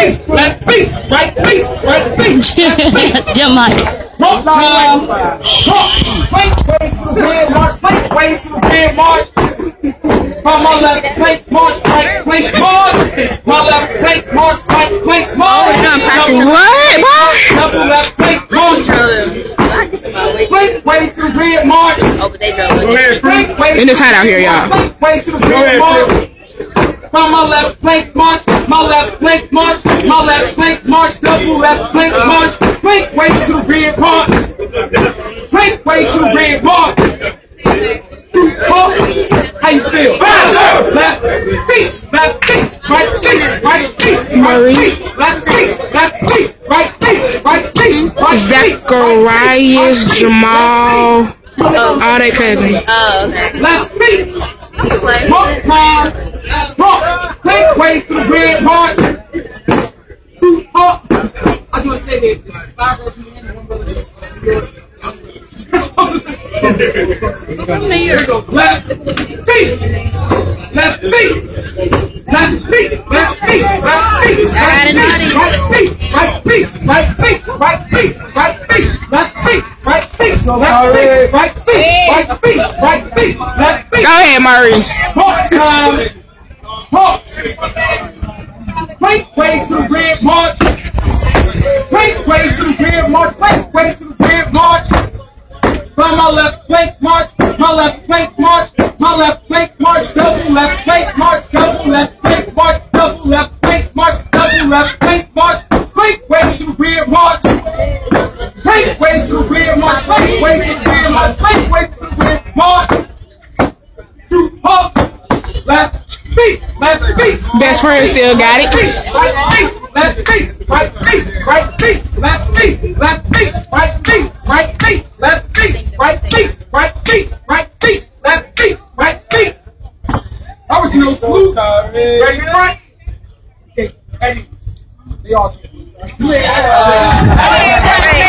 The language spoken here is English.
feet, left feet, right feet, right feet. Jamaica. Rock time. Rock. Plank ways to the red march. Plank ways to the red march. From my left flank march, right flank march. My left flank march, right flank march. Double- What, boy? Double left flank march. Plank ways to the red march. Oh, but they drove Go ahead, Plank ways And it's hot out here, y'all. Plank ways to the red march. From my left flank march, my left flank march, my left flank march, double left flank march, plank ways to the red march, plank ways to the red march. Up. How you feel? Left feet, left feet, right feet, right feet, right feet, left feet, left feet, right feet, right feet, right feet. Zacharias, Jamal, all oh, they cousins. Oh, okay. Left feet. Like, time. Walk. Plank ways to the red march. Two up. I do to say this. It's five girls from the end and one brother. Here we go. Left feet. Left feet. Left feet. Left feet. Left feet. got it, Right feet. Right feet. Right feet. Right feet. Right feet. Left feet. Right feet. Right feet. Right feet. Right feet. Left feet. Go ahead, Maurice. Hawk time. Hawk. Plank ways to the red march. Plank ways to the red march. Plank ways to the red march. From my left flank march. My left flank march. My left flank march. Double left flank march. Double left flank march. Double left flank march. Double left flank march. Plank ways to the red march. March. Plank ways to the red. Two up. Left feet, left feet. Best friend still got it. Right feet, left feet, right feet, right feet, left feet, left feet, right feet, right feet, left feet, right feet, right feet, right feet, left feet, right feet. Original swoop. Ready, front. Okay, Eddie. They all. Yeah.